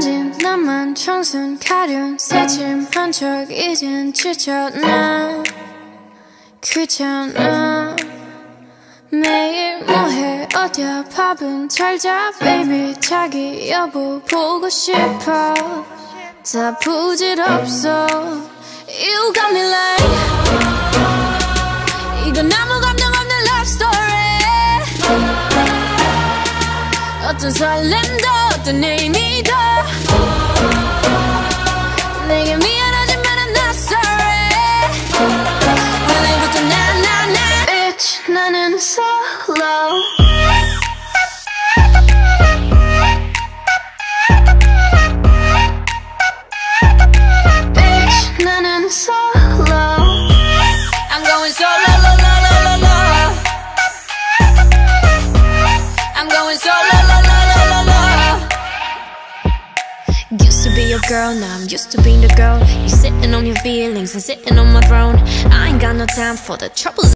던진 나만 청순 가련 새침한 척 이젠 지쳤나? 귀찮아. 매일 뭐해? 어디야? 밥은 잘자 baby. 자기 여보 보고 싶어. 다 부질없어. You got me like 어떤 설렘도 어떤 의미도 내게 미안하지만 I'm not sorry 오늘부터 나나나 Bitch 나는 solo I'm going solo lo lo lo lo lo Used to be your girl, now I'm used to being the girl. You sitting on your feelings and sitting on my throne. I ain't got no time for the troubles